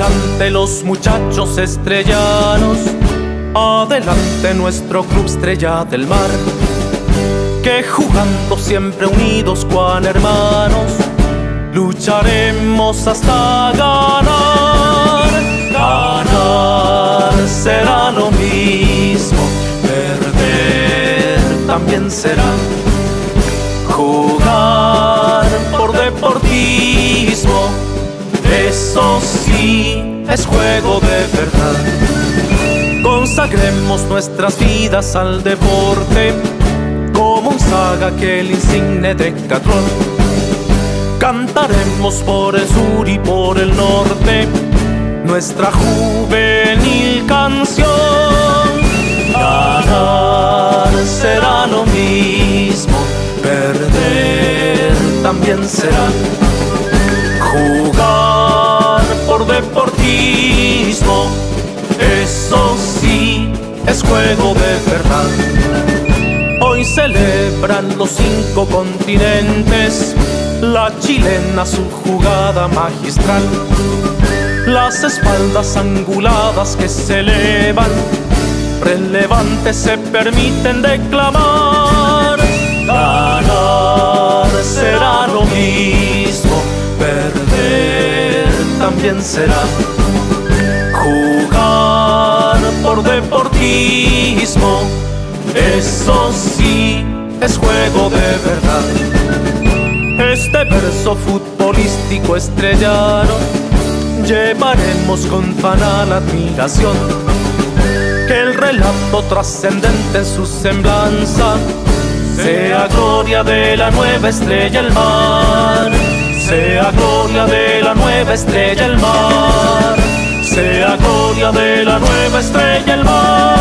Adelante los muchachos estrellanos, adelante nuestro club estrella del mar, que jugando siempre unidos cuan hermanos, lucharemos hasta ganar. Ganar será lo mismo, perder también será. Jugar eso sí es juego de verdad. Consagremos nuestras vidas al deporte, como un saga que el insigne de Catrón. Cantaremos por el sur y por el norte nuestra juvenil canción. Ganar será lo mismo, perder también será. Es juego de verdad. Hoy celebran los cinco continentes la chilena su jugada magistral las espaldas anguladas que se elevan, relevantes se permiten declamar. Ganar será lo mismo, perder también será. Jugar por deportismo, eso sí es juego de verdad. Este verso futbolístico estrellaron. Llevaremos con fanal admiración que el relato trascendente en su semblanza sea gloria de la nueva estrella el mar, sea gloria de la nueva estrella el mar, sea gloria de la estrella el mar.